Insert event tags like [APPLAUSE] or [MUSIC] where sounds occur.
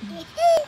嘿 [LAUGHS] 嘿